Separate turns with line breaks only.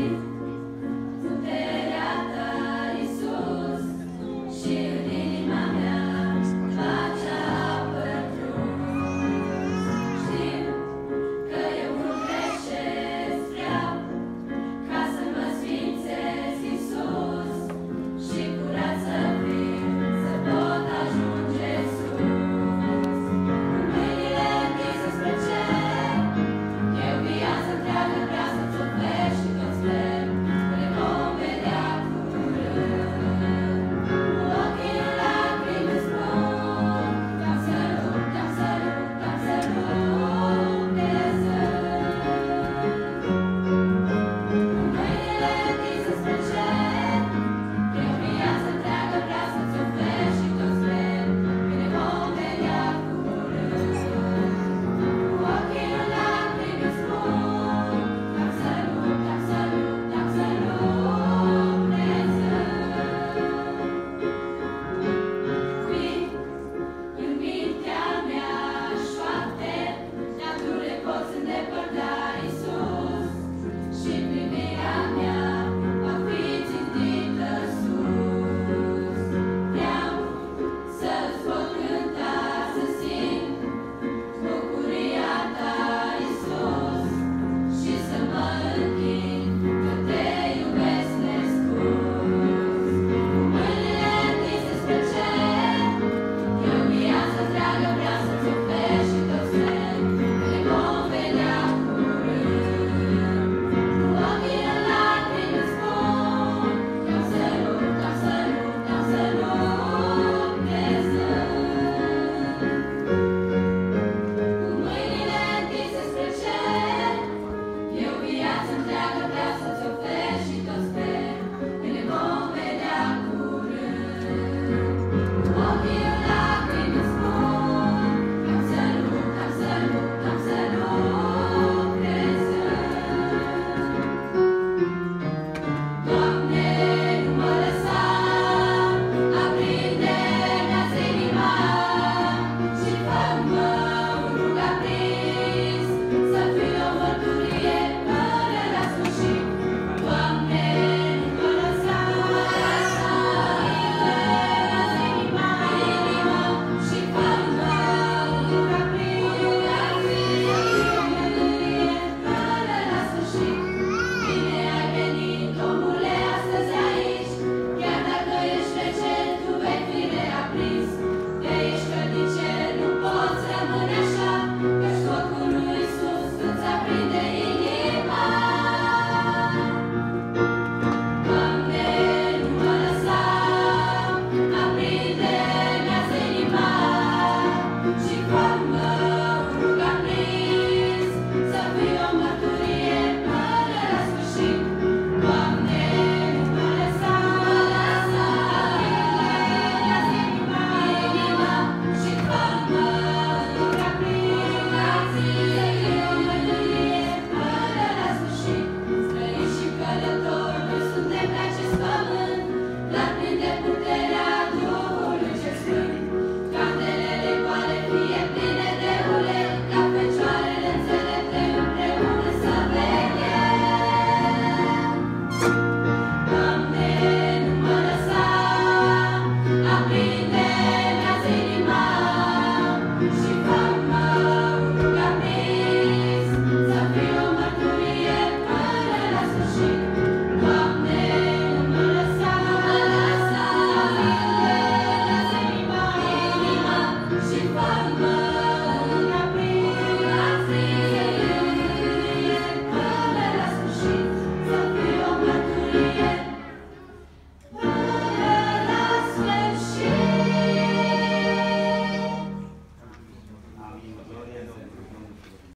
Yeah.